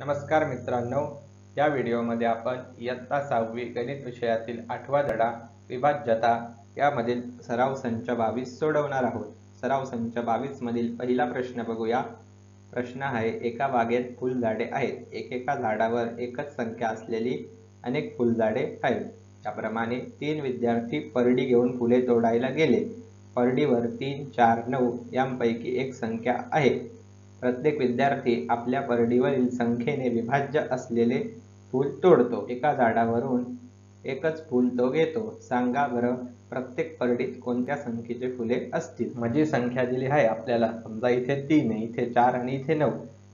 नमस्कार मित्रांनो या व्हिडिओमध्ये आपण इयत्ता सहावी गणित विषयातील आठवा धडा विभाज्यता यामधील सराव संच बावीस सोडवणार आहोत. सराव संच बावीस मधील पहिला प्रश्न बघूया. प्रश्न आहे एका बागेत फुलझाडे आहेत. एकेका झाडावर एकच संख्या असलेली अनेक फुलझाडे आहेत. त्याप्रमाणे तीन विद्यार्थी परडी घेऊन फुले तोडायला गेले. परडीवर तीन चार नऊ यांपैकी एक संख्या आहे. प्रत्येक विद्यार्थी आपल्या परडीवरील संख्येने विभाज्य असलेले फूल तोडतो. एका झाडावरून एकच फूल तो घेतो. सांगा बरं प्रत्येक परडीत कोणत्या संख्येचे फुले असतील? म्हणजे संख्या दिली आहे आपल्याला. समजा इथे तीन आहे इथे चार आणि इथे नऊ.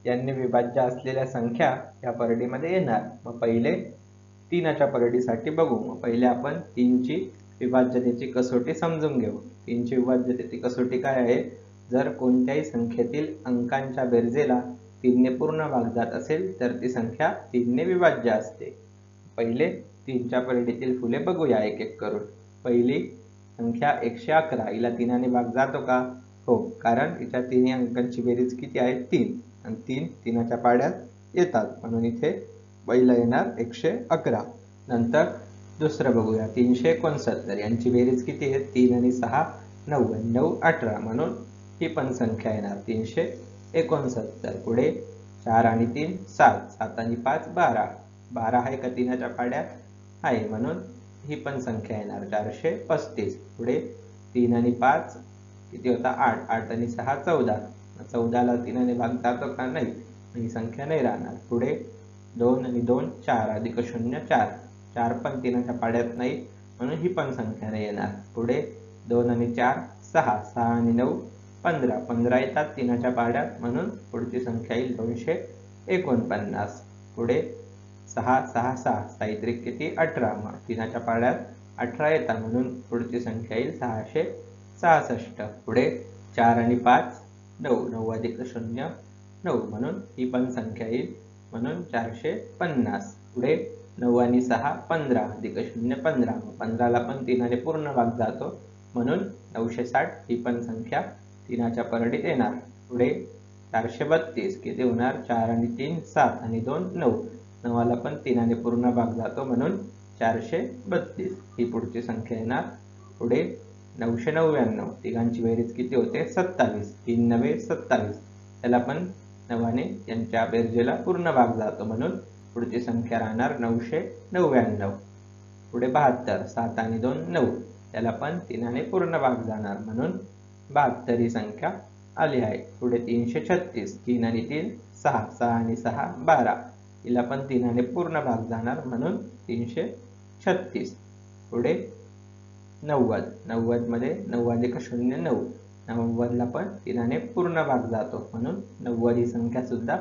यांनी विभाज्य असलेल्या संख्या या परडीमध्ये येणार. मग पहिले तीनाच्या परडीसाठी बघू. मग पहिले आपण तीनची विभाज्यतेची कसोटी समजून घेऊ. तीनची विभाज्यतेची कसोटी काय आहे? जर कोणत्याही संख्येतील अंकांच्या बेरजेला तीनने पूर्ण भाग जात असेल तर ती संख्या तीनने विभाज्य असते. पहिले तीनच्या परडीतील फुले बघूया एक एक करून. पहिली संख्या एकशे अकरा हिला तीनाने भाग जातो का? हो कारण हिच्या तिन्ही अंकांची बेरीज किती आहे? तीन. आणि तीन तीनाच्या पाड्यात येतात. म्हणून इथे पहिलं येणार एकशे अकरा. नंतर दुसरं बघूया तीनशे एकोणसत्तर. यांची बेरीज किती आहे? तीन आणि सहा नऊ नऊ अठरा. म्हणून ही पण संख्या येणार तीनशे एकोणसत्तर. पुढे चार आणि तीन सात. सात आणि पाच बारा. बारा आहे का तीनाच्या पाड्यात? आहे म्हणून ही पण संख्या येणार चारशे पस्तीस. पुढे तीन आणि पाच किती होता? आठ. आठ आणि सहा चौदा. चौदाला तीनाने भाग जातो का नाही? ही संख्या नाही राहणार. पुढे दोन आणि दोन चार. अधिक शून्य चार. चार पण तीनाच्या पाड्यात नाही म्हणून ही पण संख्या नाही येणार. पुढे दोन आणि चार सहा. सहा आणि नऊ पंधरा. पंधरा येतात तीनाच्या पाड्यात म्हणून पुढची संख्या येईल दोनशे एकोणपन्नास. पुढे सहा सहा सहा. साहित्रिक किती? अठरा. मग तीनाच्या पाड्यात अठरा येतात. म्हणून पुढची संख्या येईल सहाशे सहासष्ट. पुढे चार आणि पाच नऊ. नऊ अधिक शून्य नऊ. म्हणून ही पण संख्या येईल. म्हणून चारशे पन्नास. पुढे नऊ आणि सहा पंधरा अधिक शून्य पंधरा. पंधराला पण तीनाने पूर्ण भाग जातो. म्हणून नऊशे साठ ही पण संख्या तीनाच्या परडीत येणार पुढे चारशे बत्तीस किती होणार चार आणि तीन सात आणि दोन नऊ. नवाला पण तीनाने पूर्ण भाग जातो म्हणून चारशे बत्तीस ही पुढची संख्या येणार. पुढे नऊशे नव्याण्णव तिघांची बेरीज किती होते? सत्तावीस. तीन नवे सत्तावीस. त्याला पण नवाने यांच्या बेरजेला पूर्ण भाग जातो म्हणून पुढची संख्या राहणार नऊशे नव्याण्णव. पुढे बहात्तर सात आणि दोन नऊ. त्याला पण तीनाने पूर्ण भाग जाणार म्हणून बहात्तर ही संख्या आली आहे. पुढे तीनशे छत्तीस तीन आणि तीन सहा सहा आणि सहा बारा. हिला पण तीनाने पूर्ण भाग जाणार म्हणून तीनशे छत्तीस. पुढे नव्वद. नव्वद एक शून्य नऊ. नव्वदला पण तीनाने पूर्ण भाग जातो म्हणून नव्वद ही संख्या सुद्धा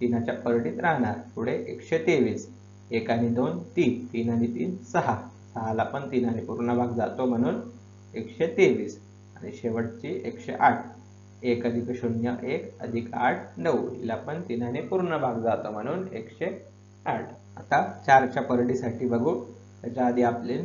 तीनाच्या परडीत राहणार. पुढे एकशे तेवीस. एक आणि दोन तीन. तीन आणि तीन सहा. सहाला पण तीनाने पूर्ण भाग जातो म्हणून एकशे तेवीस. आणि शेवटची एकशे आठ. एक अधिक शून्य एक अधिक आठ नऊ. हिला पण तिन्हाने पूर्ण भाग जातो म्हणून एकशे आठ. आता चारच्या परडीसाठी बघू. त्याच्या आधी आपले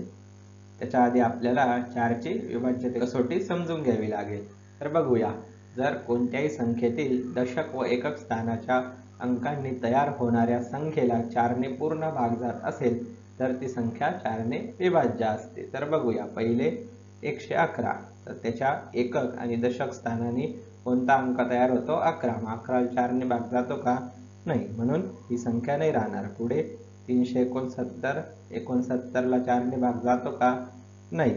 त्याच्या आधी आपल्याला चारची विभाज्यते कसोटी समजून घ्यावी लागेल. तर बघूया. जर कोणत्याही संख्येतील दशक व एकक स्थानाच्या अंकांनी तयार होणाऱ्या संख्येला चारने पूर्ण भाग जात असेल तर ती संख्या चारने विभाज्य असते. तर बघूया. पहिले एकशे अकरा. तर त्याच्या एकक आणि दशक स्थानाने कोणता अंक तयार होतो? अकरा. मग अकरा चारने भाग जातो का? नाही. म्हणून ही संख्या नाही राहणार. पुढे तीनशे एकोणसत्तर एकोणसत्तरला चारने भाग जातो का? नाही.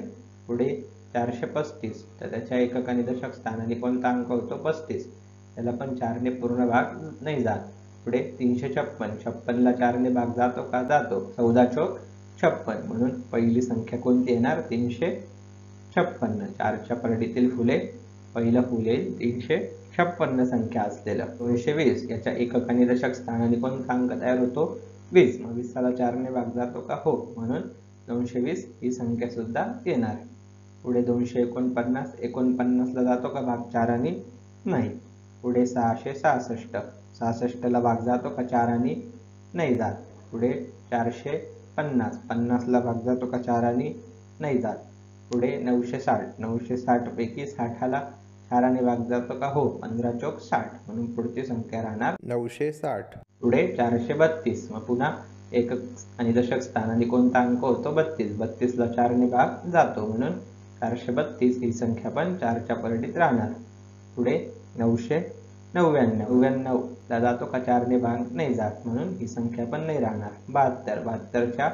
पुढे चारशे पस्तीस. तर त्याच्या एकक आणि दशक स्थानाने कोणता अंक होतो? पस्तीस. त्याला पण चारने पूर्ण भाग नाही जात. पुढे तीनशे छप्पन. छप्पनला चारने भाग जातो का? जातो. चौदा चौक छप्पन. म्हणून पहिली संख्या कोणती येणार? तीनशे छप्पन्न. चारच्या परडीतील फुले पहिलं फुल येईल तीनशे छप्पन्न संख्या असलेलं. दोनशे वीस. याच्या एककाने दशक स्थानाने कोणता अंक तयार होतो? वीस. मग वीसाला चारने भाग जातो का? हो. म्हणून दोनशे वीस ही संख्या सुद्धा येणार पुढे दोनशे एकोणपन्नास. एकोणपन्नासला जातो का भाग चाराने? नाही. पुढे सहाशे सहासष्ट. सहासष्टला भाग जातो का चाराने? नाही जात. पुढे चारशे पन्नास. पन्नासला भाग जातो का चाराने? नाही जात. पुढे नऊशे साठ. नऊशे साठ पैकी साठाला चाराने भाग जातो का? हो पंधरा चौक साठ. म्हणून पुढची संख्या राहणार नऊशे साठ. पुढे चारशे बत्तीस. मग पुन्हा एकक आणि दशक स्थानाने कोणता अंक होतो? बत्तीस. बत्तीसला चारने भाग जातो. म्हणून चारशे बत्तीस ही संख्या पण चारच्या परडीत राहणार. पुढे नऊशे नव्याण्णव. नव्याण्णव ला जातो का? चारने भाग नाही जात. म्हणून ही संख्या पण नाही राहणार. बहात्तर. बहात्तरच्या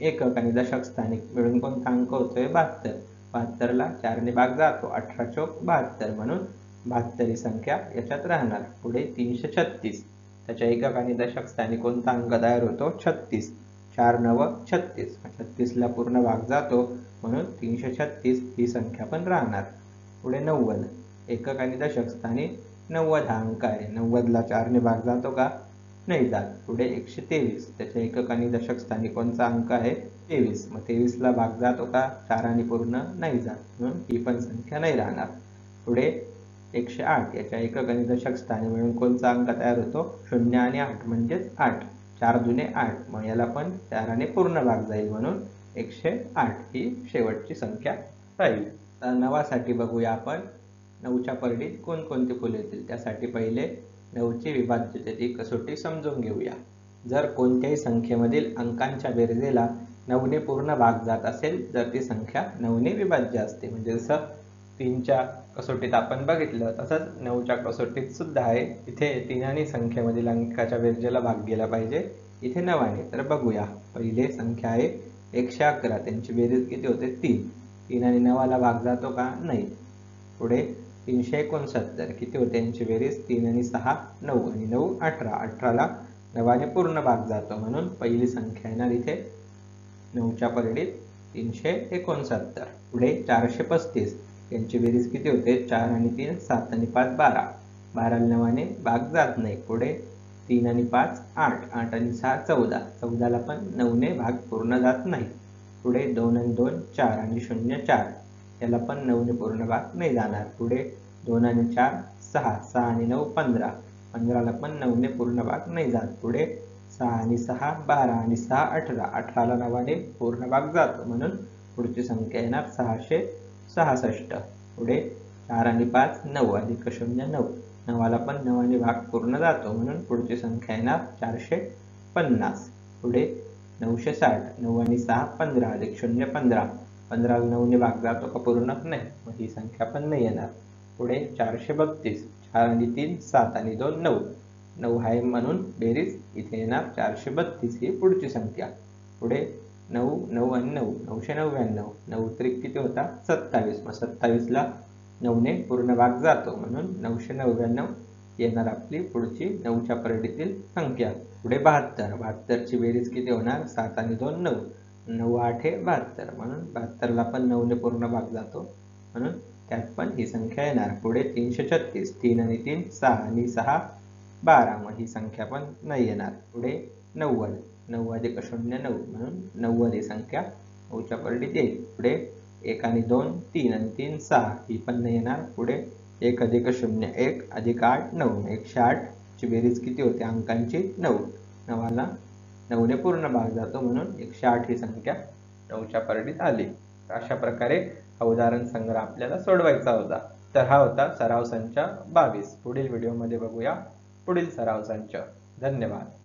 एकक आणि दशक स्थानिक मिळून कोणता अंक होतोय बहात्तर. बहात्तरला चारने भाग जातो. अठरा चौक बहात्तर म्हणून बहात्तर ही संख्या याच्यात राहणार. पुढे तीनशे छत्तीस. त्याच्या एकक आणि दशक स्थानी कोणता अंक तयार होतो? छत्तीस. चार नव छत्तीस. छत्तीसला पूर्ण भाग जातो म्हणून तीनशे छत्तीस ही संख्या पण राहणार. पुढे नव्वद. एकक आणि दशक स्थानी नव्वद हा अंक आहे. नव्वदला चारने भाग जातो का? नाही जात. पुढे एकशे तेवीस. त्याच्या एकक आणि दशक स्थानी कोणता अंक आहे? तेवीस. मग तेवीसला भाग जातो का चाराने पूर्ण नाही जात. म्हणून ही पण संख्या नाही राहणार. पुढे एकशे आठ. याच्या एकक आणि दशक स्थानी मिळून कोणता अंक तयार होतो? शून्य आणि आठ म्हणजेच आठ. चार जुने आठ. मग याला पण चाराने पूर्ण भाग जाईल म्हणून एकशे आठ ही शेवटची संख्या राहील. तर नवासाठी बघूया आपण. नऊच्या परडीत कोणकोणती फुले येतील? त्यासाठी पहिले नऊची विभाज्यतेची कसोटी समजून घेऊया. जर कोणत्याही संख्येमधील अंकांच्या बेरजेला नऊने पूर्ण भाग जात असेल तर ती संख्या नऊने विभाज्य असते म्हणजे जसं तीनच्या कसोटीत आपण बघितलं तसंच नऊच्या कसोटीत सुद्धा आहे. इथे तीनाने संख्येमधील अंकाच्या बेरजेला भाग गेला पाहिजे. इथे नवाने तर बघूया. पहिले संख्या आहे एकशे अकरा त्यांची बेरीज किती होते? तीन. तीन आणि नवाला भाग जातो का? नाही. पुढे तीनशे एकोणसत्तर. किती होते? यांची बेरीज तीन आणि सहा नऊ. आणि नऊ अठरा. अठराला नवाने पूर्ण भाग जातो म्हणून पहिली संख्या येणार इथे. नऊच्या परडीत तीनशे एकोणसत्तर. पुढे चारशे पस्तीस. यांची बेरीज किती होते? चार आणि तीन सात आणि पाच बारा. बारा नवाने भाग जात नाही. पुढे तीन आणि पाच आठ. आठ आणि सहा चौदा. चौदाला पण नऊने भाग पूर्ण जात नाही. पुढे दोन आणि दोन चार आणि शून्य चार. याला पण नऊने पूर्ण भाग नाही जाणार. पुढे दोन आणि चार सहा सहा आणि नऊ पंधरा. पंधराला पण नऊने पूर्ण भाग नाही जात. पुढे सहा आणि सहा बारा आणि सहा अठरा. अठराला नवाने पूर्ण भाग जातो. म्हणून पुढची संख्या येणार सहाशे सहासष्ट. पुढे चार आणि पाच नऊ. अधिक शून्य नऊ. नवाला पण नवाने भाग पूर्ण जातो. म्हणून पुढची संख्या येणार चारशे पन्नास. पुढे नऊशे साठ. नऊ आणि सहा पंधरा. अधिक शून्य पंधरा. पंधराला नऊने भाग जातो का पूर्ण नाही? मग ही संख्या पण नाही येणार. पुढे चारशे बत्तीस चार आणि तीन सात आणि दोन नऊ. नऊ आहे म्हणून बेरीज इथे येणार चारशे बत्तीस ही पुढची संख्या. पुढे नऊ नऊ आणि नऊ नऊशे नव्याण्णव. नऊ त्रिक किती होता? सत्तावीस. मग सत्तावीसला नऊने पूर्ण भाग जातो म्हणून नऊशे नव्याण्णव येणार आपली पुढची नऊच्या परडीतील संख्या. पुढे बहात्तर. बहात्तरची बेरीज किती होणार? सात आणि दोन नऊ. नऊ आठ हे बहात्तर. म्हणून बहात्तरला पण नऊने पूर्ण भाग जातो. म्हणून त्यात पण ही संख्या येणार. पुढे तीनशे छत्तीस तीन आणि तीन सहा आणि सहा बारा. मग ही संख्या पण नाही येणार. पुढे नव्वद. नऊ अधिक शून्य नऊ. म्हणून नव्वद ही संख्या नऊच्या परडीत येईल. पुढे एक आणि दोन तीन आणि तीन सहा. ही पण नाही येणार. पुढे एक अधिक शून्य एक अधिक आठ नऊ. एकशे आठ ची बेरीज किती होते? अंकांची नऊ. नवाला नऊने पूर्ण भाग जातो म्हणून एकशे आठ ही संख्या नऊच्या परडीत आली. अशा प्रकारे हा उदाहरण संग्रह आपल्याला सोडवायचा होता. तर हा होता सराव संच बावीस. पुढील व्हिडिओमध्ये बघूया. पुढील सराव संच. धन्यवाद.